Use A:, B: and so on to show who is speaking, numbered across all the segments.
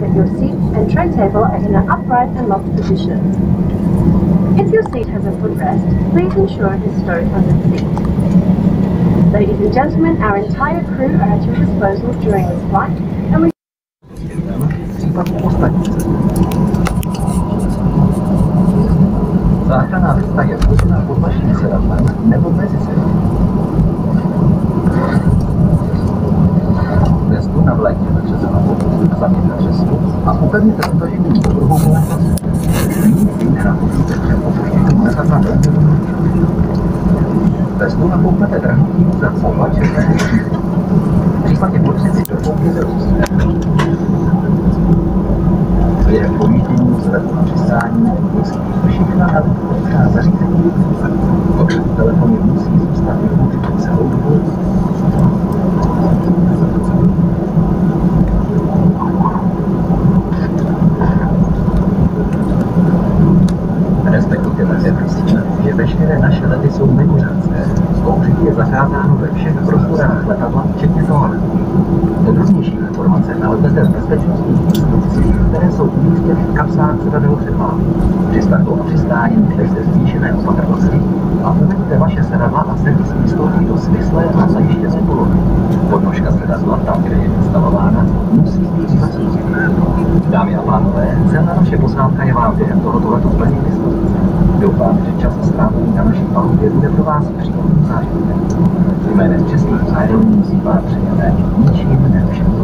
A: With your seat and tray table are in an upright and locked position. If your seat has a footrest, please ensure it is stowed under the seat. Ladies and gentlemen, our entire crew are at your disposal during this flight, and we
B: มัน儿ป็去อิฐ lety jsou mimořádné. Kouřit je zakázáno ve všech prostorách letadla, včetně toaletu. Podrobnější informace naleznete v bezpečnostních instrukcích, které jsou umístěny v kapsách sedadel před vámi. Při startu a přistání držte zvýšené opatrnosti a uveďte vaše sedadla a servisní stolky do smyslé a zajištěné polohy. Podnožka sedadla, tam, kde je instalována, musí být zatížená. Dámy a pánové, celá naše posádka je vám během tohoto letu plně k dispozici. Doufám, že čas strávený na naší palubě bude pro vás příjemným zážitkem. Jménem českých aerolíní vám přejeme ničím nerušený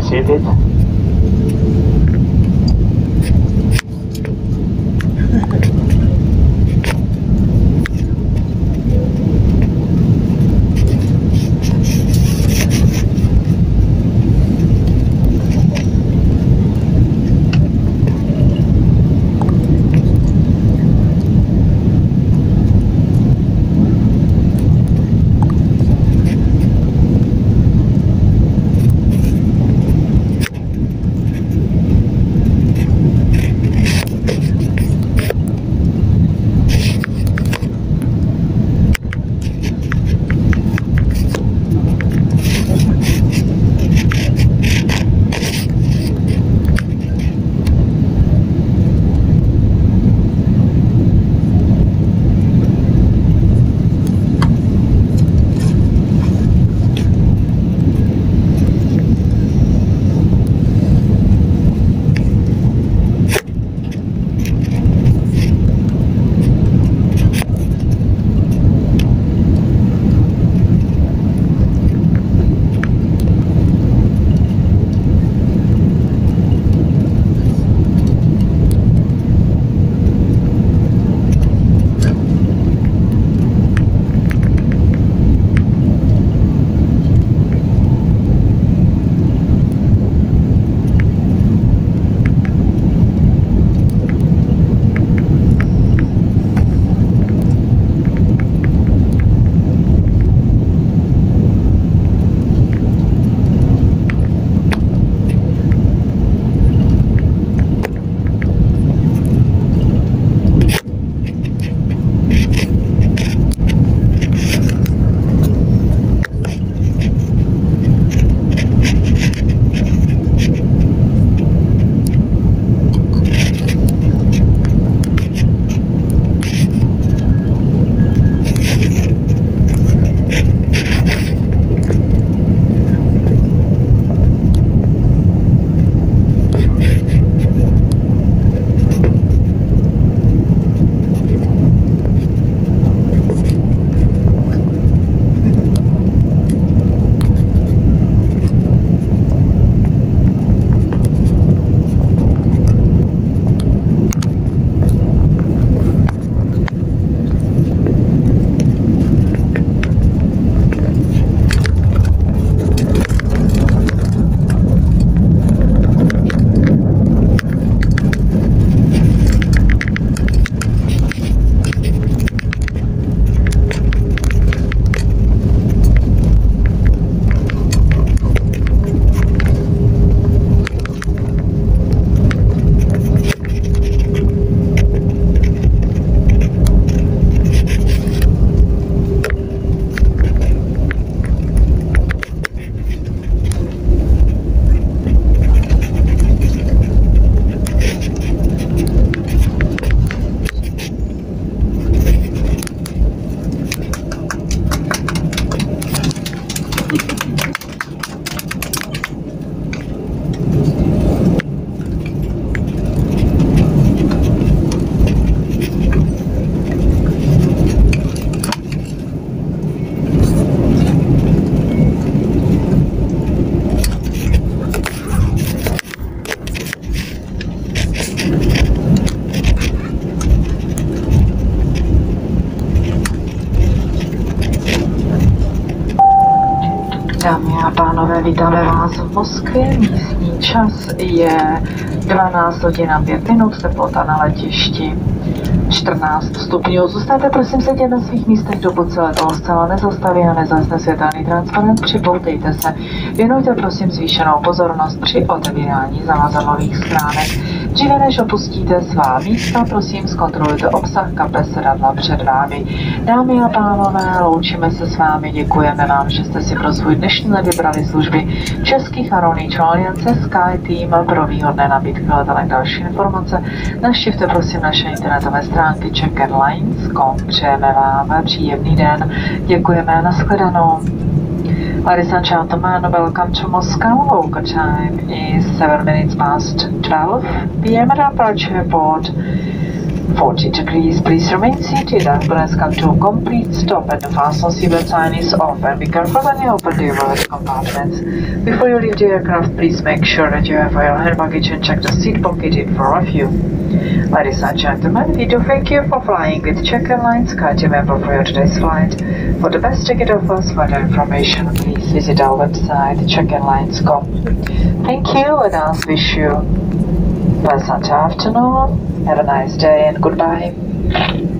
C: appreciate it. Vítáme vás v Moskvě. Místní čas je 12 hodin a 5 minut, teplota na letišti 14 stupňů. Zůstaňte prosím sedět na svých místech, dokud se letadlo zcela nezastaví a nezasne světelný transparent. Připoutejte se. Věnujte prosím zvýšenou pozornost při otevírání zavazadlových schránek. Dříve než opustíte svá místa, prosím zkontrolujte obsah kapes sedadla před vámi. Dámy a pánové, loučíme se s vámi, děkujeme vám, že jste si pro svůj dnešní vybrali služby českých Aeronautical Alliance Sky Team pro výhodné nabídky letelek další informace. Naštěvte prosím naše internetové stránky checkerlines.com. Přejeme vám příjemný den, děkujeme, nashledanou. Ladies and gentlemen, welcome to Moscow. Local time is 7 minutes past 12 p.m. at departure port 40 degrees. Please remain seated until has come to a complete stop and the fasten seatbelt sign is off and be careful when you open the overhead compartments. Before you leave the aircraft, please make sure that you have your hand baggage and check the seat pocket in front of you. Ladies and gentlemen, we do thank you for flying with Czech Airlines Skyteam member for your today's flight. For the best ticket offers, further information, please visit our website czeckairlines.com. Thank you and I'll wish you pleasant afternoon, have a nice day and goodbye.